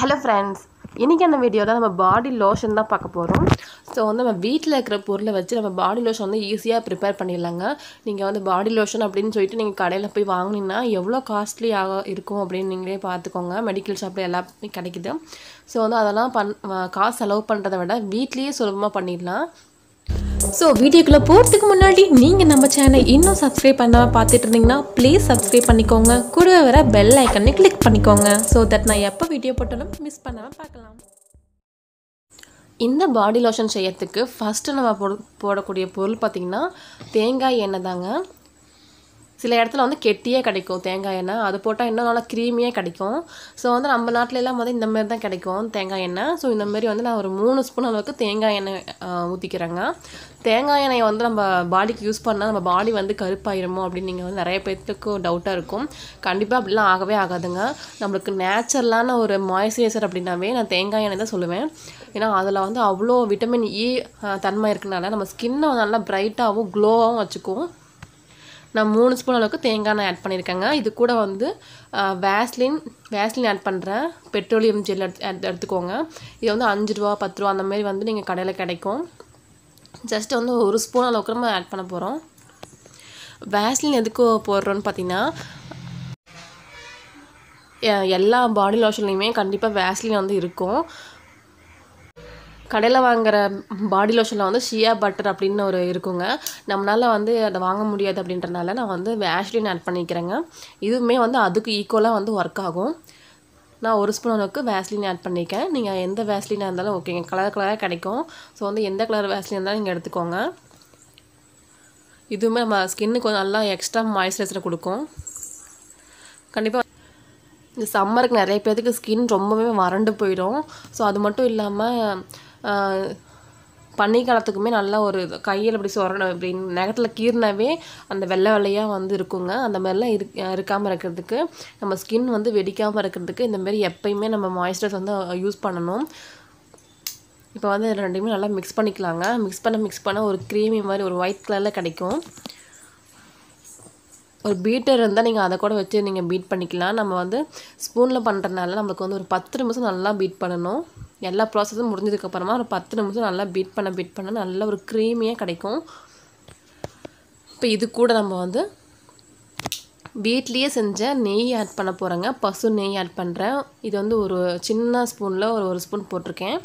Hello friends இன்றைக்கான வீடியோவில் நம்ம பாடி லோஷன் தான் பார்க்க போகிறோம் ஸோ வந்து நம்ம வீட்டில் இருக்கிற பொருளை வச்சு நம்ம பாடி லோஷன் வந்து ஈஸியாக ப்ரிப்பேர் பண்ணிடலாங்க. நீங்கள் வந்து பாடி லோஷன் அப்படின்னு சொல்லிட்டு நீங்கள் கடையில் போய் வாங்கினீங்கன்னா எவ்வளோ காஸ்ட்லி ஆக இருக்கும் அப்படின்னு நீங்களே பார்த்துக்கோங்க. மெடிக்கல் ஷாப்பில் எல்லாமே கிடைக்குது. ஸோ வந்து அதெல்லாம் பண் காசு செலவு பண்ணுறதை விட வீட்லேயே சுலபமாக பண்ணிடலாம். ஸோ வீடியோக்குள்ளே போகிறதுக்கு முன்னாடி நீங்கள் நம்ம சேனலை இன்னும் சப்ஸ்கிரைப் பண்ணாமல் பார்த்துட்டு இருந்தீங்கன்னா ப்ளீஸ் சப்ஸ்கிரைப் பண்ணிக்கோங்க. கூட வர பெல் ஐக்கனை கிளிக் பண்ணிக்கோங்க. ஸோ தட் நான் எப்போ வீடியோ போட்டாலும் மிஸ் பண்ணாமல் பார்க்கலாம். இந்த பாடி லோஷன் செய்யறதுக்கு ஃபஸ்ட்டு நம்ம போட போடக்கூடிய பொருள் பார்த்திங்கன்னா தேங்காய் எண்ணெய் தாங்க. சில இடத்துல வந்து கெட்டியே கிடைக்கும் தேங்காய் எண்ணெய். அது போட்டால் இன்னும் நல்லா க்ரீமியே கிடைக்கும். ஸோ வந்து நம்ம நாட்டில எல்லாம் வந்து இந்த மாதிரி தான் கிடைக்கும் தேங்காய் எண்ணெய். ஸோ இந்த மாதிரி வந்து நான் ஒரு மூணு ஸ்பூன் அளவுக்கு தேங்காய் எண்ணெய் ஊற்றிக்கிறேங்க தேங்காய் எண்ணெயை வந்து நம்ம பாடிக்கு யூஸ் பண்ணால் நம்ம பாடி வந்து கருப்பாயிருமோ அப்படின்னு நீங்கள் வந்து நிறைய பேர்த்துக்கு டவுட்டாக இருக்கும். கண்டிப்பாக அப்படிலாம் ஆகவே ஆகாதுங்க. நம்மளுக்கு நேச்சுரலான ஒரு மாய்ஸ்சரைசர் அப்படின்னாவே நான் தேங்காய் எண்ணெய் தான் சொல்லுவேன். ஏன்னா அதில் வந்து அவ்வளோ விட்டமின் இ e, தன்மை இருக்கனால நம்ம ஸ்கின்னை நல்லா பிரைட்டாகவும் க்ளோவாகவும் வச்சுக்கும் நான் மூணு ஸ்பூன் அளவுக்கு தேங்காய் எண்ணெய் ஆட் பண்ணியிருக்கேங்க. இது கூட வந்து வேஸ்லின் வேஸ்லின் ஆட் பண்ணுறேன் பெட்ரோலியம் ஜெல் எடுத்து எடுத்துக்கோங்க. இது வந்து அஞ்சு ரூபா பத்து ரூபா அந்தமாரி வந்து நீங்கள் கடையில் கிடைக்கும். ஜஸ்ட் வந்து ஒரு ஸ்பூன் அளவுக்கு நம்ம ஆட் பண்ண போகிறோம் வேஸ்லின் எதுக்கு போடுறோன்னு பார்த்தீங்கன்னா எல்லா பாடி லோஷன்லேயுமே கண்டிப்பாக வேஸ்லின் வந்து இருக்கும். கடையில் வாங்குற பாடி லோஷனில் வந்து ஷியா பட்டர் அப்படின்னு ஒரு இருக்குங்க. நம்மளால் வந்து அதை வாங்க முடியாது அப்படின்றனால நான் வந்து வேஷ்லின் ஆட் பண்ணிக்கிறேங்க. இதுவுமே வந்து அதுக்கு ஈக்குவலாக வந்து ஒர்க் ஆகும். நான் ஒரு ஸ்பூன் அளவுக்கு வேஸ்லின் ஆட் பண்ணியிருக்கேன் நீங்கள் எந்த வேஸ்லினாக இருந்தாலும் ஓகேங்க கலர் கலராக கிடைக்கும். ஸோ வந்து எந்த கலர் வேஸ்லின் இருந்தாலும் நீங்கள் எடுத்துக்கோங்க. இதுவுமே நம்ம ஸ்கின்னுக்கு வந்து நல்லா எக்ஸ்ட்ரா மாய்ஸ்சரைசரை கொடுக்கும். கண்டிப்பாக இந்த சம்மருக்கு நிறைய பேர்த்துக்கு ஸ்கின் ரொம்பவே வறண்டு போயிடும். ஸோ அது மட்டும் இல்லாமல் பனி காலத்துக்குமே நல்லா ஒரு கையில் இப்படி சொரணும் இப்படி நகத்தில் கீறினாவே அந்த வெள்ளை வெள்ளையாக வந்து இருக்குங்க. அந்த மாதிரிலாம் இரு இருக்காமல் இருக்கிறதுக்கு நம்ம ஸ்கின் வந்து வெடிக்காமல் இருக்கிறதுக்கு இந்தமாரி எப்பயுமே நம்ம மாய்ஸ்சரைஸ் வந்து யூஸ் பண்ணணும். இப்போ வந்து ரெண்டுமே நல்லா மிக்ஸ் பண்ணிக்கலாங்க. மிக்ஸ் பண்ண மிக்ஸ் பண்ண ஒரு க்ரீமி மாதிரி ஒரு ஒயிட் கலரில் கிடைக்கும். ஒரு பீட்டர் இருந்தால் நீங்கள் அதை கூட வச்சு நீங்கள் பீட் பண்ணிக்கலாம். நம்ம வந்து ஸ்பூனில் பண்ணுறதுனால நம்மளுக்கு வந்து ஒரு பத்து நிமிஷம் நல்லா பீட் பண்ணணும். எல்லா ப்ராசஸும் முடிஞ்சதுக்கப்புறமா ஒரு பத்து நிமிஷம் நல்லா பீட் பண்ண பீட் பண்ண நல்ல ஒரு க்ரீமியாக கிடைக்கும். இப்போ இது கூட நம்ம வந்து வீட்லேயே செஞ்ச நெய் ஆட் பண்ண போகிறேங்க பசு நெய் ஆட் பண்ணுறேன் இது வந்து ஒரு சின்ன ஸ்பூனில் ஒரு ஒரு ஸ்பூன் போட்டிருக்கேன்.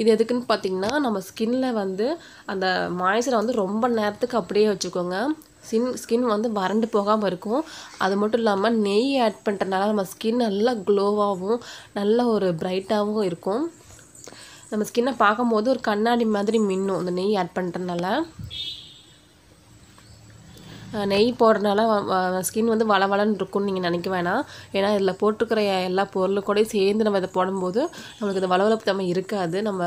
இது எதுக்குன்னு பார்த்தீங்கன்னா நம்ம ஸ்கின்ல வந்து அந்த மாய்ச்சரை வந்து ரொம்ப நேரத்துக்கு அப்படியே வச்சுக்கோங்க. ஸ்கின் ஸ்கின் வந்து வறண்டு போகாமல் இருக்கும். அது மட்டும் இல்லாமல் நெய் ஆட் பண்ணுறதுனால நம்ம ஸ்கின் நல்லா க்ளோவாகவும் நல்ல ஒரு பிரைட்டாகவும் இருக்கும். நம்ம ஸ்கின்னை பார்க்கும்போது ஒரு கண்ணாடி மாதிரி மின்னும் அந்த நெய் ஆட் பண்ணுறதுனால நெய் போடுறதுனால ஸ்கின் வந்து வளவளன்னு இருக்கும்னு நீங்கள் நினைக்க வேணாம். ஏன்னா இதில் போட்டிருக்கிற எல்லா பொருளும் கூட சேர்ந்து நம்ம இதை போடும்போது நம்மளுக்கு இந்த வளவளப்பு தன்மை இருக்காது. நம்ம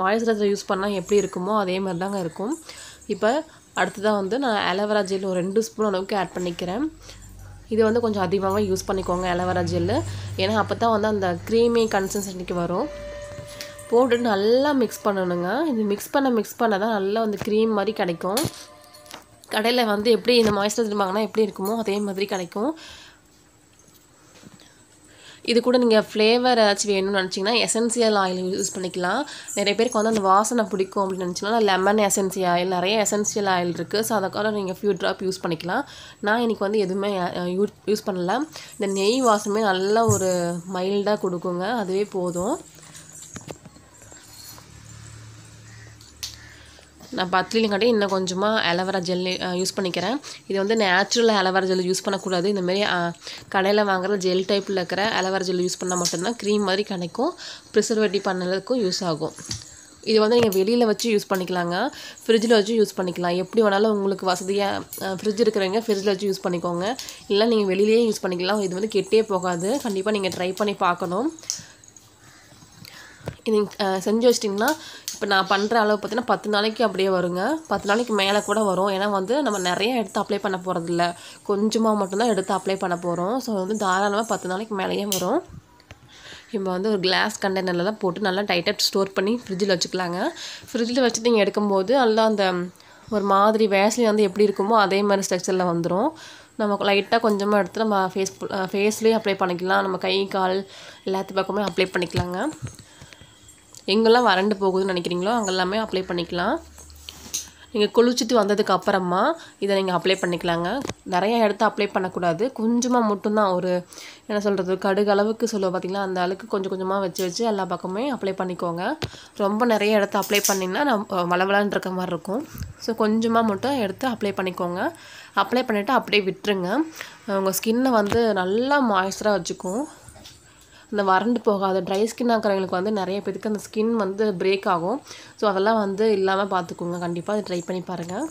மாய்ஸ்சரைசர் யூஸ் பண்ணால் எப்படி இருக்குமோ அதே மாதிரி தாங்க இருக்கும். இப்போ அடுத்ததாக வந்து நான் அலோவேரா ஜெல் ஒரு ரெண்டு ஸ்பூன் அளவுக்கு ஆட் பண்ணிக்கிறேன். இது வந்து கொஞ்சம் அதிகமாகவே யூஸ் பண்ணிக்கோங்க அலோவேரா ஜெல்லு ஏன்னா அப்போ தான் வந்து அந்த க்ரீமி கன்சிஸ்டன்சிக்கு வரும். போட்டு நல்லா மிக்ஸ் பண்ணணுங்க. இது மிக்ஸ் பண்ண மிக்ஸ் பண்ண தான் நல்லா வந்து க்ரீம் மாதிரி கிடைக்கும். கடையில் வந்து எப்படி இந்த மாய்ஸ்சரைசர் வாங்கினா எப்படி இருக்குமோ அதே மாதிரி கிடைக்கும். இது கூட நீங்கள் ஃப்ளேவர் ஏதாச்சும் வேணும்னு நினச்சிங்கன்னா எசென்சியல் ஆயில் யூஸ் பண்ணிக்கலாம். நிறைய பேருக்கு வந்து அந்த வாசனை பிடிக்கும் அப்படின்னு நினச்சிங்கன்னா லெமன் எசென்சி ஆயில் நிறைய எசென்சியல் ஆயில் இருக்குது ஸோ அதுக்காக நீங்கள் ஃபியூ ட்ராப் யூஸ் பண்ணிக்கலாம். நான் இன்றைக்கி வந்து எதுவுமே யூஸ் பண்ணல. இந்த நெய் வாசமே நல்ல ஒரு மைல்டாக கொடுக்குங்க. அதுவே போதும். நான் பத்துலிங்காட்டி இன்னும் கொஞ்சமாக அலோவேரா ஜெல் யூஸ் பண்ணிக்கிறேன். இது வந்து நேச்சுரலாக அலோவேரா ஜெல் யூஸ் பண்ணக்கூடாது. இந்தமாரி கடையில் வாங்குற ஜெல் டைப்பில் இருக்கிற அலோவேரா ஜெல் யூஸ் பண்ணால் மட்டும்தான் க்ரீம் மாதிரி கிடைக்கும். ப்ரிசர்வேட்டிவ் பண்ணுறதுக்கும் யூஸ் ஆகும். இது வந்து நீங்கள் வெளியில் வச்சு யூஸ் பண்ணிக்கலாங்க. ஃப்ரிட்ஜில் வச்சு யூஸ் பண்ணிக்கலாம். எப்படி வேணாலும் உங்களுக்கு வசதியாக ஃப்ரிட்ஜ் இருக்கிறவங்க ஃப்ரிட்ஜில் வச்சு யூஸ் பண்ணிக்கோங்க. இல்லை நீங்கள் வெளியிலேயே யூஸ் பண்ணிக்கலாம். இது வந்து கெட்டே போகாது. கண்டிப்பாக நீங்கள் ட்ரை பண்ணி பார்க்கணும். இது செஞ்சு வச்சிட்டிங்கன்னா இப்போ நான் பண்ணுற அளவு பார்த்தீங்கன்னா பத்து நாளைக்கு அப்படியே வருங்க. பத்து நாளைக்கு மேலே கூட வரும். ஏன்னா வந்து நம்ம நிறைய எடுத்து அப்ளை பண்ண போகிறதில்ல கொஞ்சமாக மட்டும்தான் எடுத்து அப்ளை பண்ண போகிறோம் ஸோ வந்து தாராளமாக பத்து நாளைக்கு மேலேயே வரும். இப்போ வந்து ஒரு கிளாஸ் கண்டெய்னரில் தான் போட்டு நல்லா டைட்டாக ஸ்டோர் பண்ணி ஃப்ரிட்ஜில் வச்சுக்கலாங்க. ஃப்ரிட்ஜில் வச்சு நீங்கள் எடுக்கும்போது நல்லா அந்த ஒரு மாதிரி வேஸ்லி வந்து எப்படி இருக்குமோ அதே மாதிரி ஸ்ட்ரக்சரில் வந்துடும் நம்ம லைட்டாக கொஞ்சமாக எடுத்து நம்ம ஃபேஸ் ஃபேஸ்லேயே அப்ளை பண்ணிக்கலாம். நம்ம கை கால் எல்லாத்து பக்கமே அப்ளை பண்ணிக்கலாங்க. எங்கெல்லாம் வறண்டு போகுதுன்னு நினைக்கிறீங்களோ அங்கெல்லாமே அப்ளை பண்ணிக்கலாம். நீங்கள் குளிச்சுட்டு வந்ததுக்கு அப்புறமா இதை நீங்கள் அப்ளை பண்ணிக்கலாங்க. நிறையா இடத்த அப்ளை பண்ணக்கூடாது. கொஞ்சமாக மட்டும்தான் ஒரு என்ன சொல்கிறது கடுகு அளவுக்கு சொல்லுவோம் பார்த்தீங்களா அந்த அளவுக்கு கொஞ்சம் கொஞ்சமாக வச்சு வச்சு எல்லா பக்கமே அப்ளை பண்ணிக்கோங்க. ரொம்ப நிறைய இடத்த அப்ளை பண்ணிங்கன்னா நம்ம வளவலான்னு இருக்க மாதிரி இருக்கும். ஸோ கொஞ்சமாக மட்டும் எடுத்து அப்ளை பண்ணிக்கோங்க. அப்ளை பண்ணிவிட்டு அப்படியே விட்டுருங்க. உங்கள் ஸ்கின்னை வந்து நல்லா மாய்ஸ்டராக வச்சுக்கும். இந்த வறண்டு போகாத ட்ரை ஸ்கின் ஆக்கிறவங்களுக்கு வந்து நிறைய பேருக்கு அந்த ஸ்கின் வந்து பிரேக் ஆகும். ஸோ அதெல்லாம் வந்து இல்லாமல் பார்த்துக்கோங்க கண்டிப்பாக அதை ட்ரை பண்ணி பாருங்கள்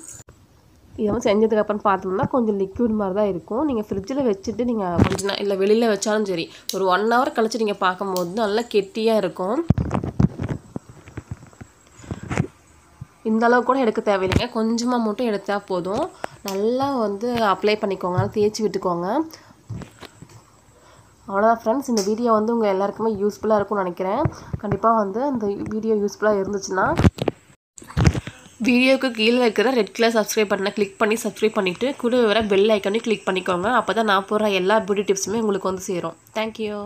இதை வந்து செஞ்சதுக்கப்புறம் பார்த்தோம்னா கொஞ்சம் லிக்விட் மாதிரி தான் இருக்கும். நீங்கள் ஃப்ரிட்ஜில் வச்சுட்டு நீங்கள் கொஞ்சம் நான் இல்லை வெளியில் வச்சாலும் சரி ஒரு ஒன் ஹவர் கழிச்சு நீங்கள் பார்க்கும்போது நல்லா கெட்டியாக இருக்கும். இந்த அளவுக்கு கூட எடுக்க தேவையில்லைங்க. கொஞ்சமாக மட்டும் எடுத்தால் போதும். நல்லா வந்து அப்ளை பண்ணிக்கோங்க. நல்லா தேய்ச்சி விட்டுக்கோங்க. அவ்வளோதான் ஃப்ரெண்ட்ஸ் இந்த வீடியோ வந்து உங்கள் எல்லாருக்குமே யூஸ்ஃபுல்லாக இருக்கும்னு நினைக்கிறேன். கண்டிப்பாக வந்து அந்த வீடியோ யூஸ்ஃபுல்லாக இருந்துச்சுன்னா வீடியோவுக்கு கீழே இருக்கிற ரெட் கலர் சப்ஸ்கிரைப் பண்ண கிளிக் பண்ணி சப்ஸ்கிரைப் பண்ணிவிட்டு கூட வர பெல் ஐக்கனையும் கிளிக் பண்ணிக்கோங்க. அப்போ தான் நான் போடுற எல்லா பியூட்டி டிப்ஸுமே உங்களுக்கு வந்து சேரும். தேங்க்யூ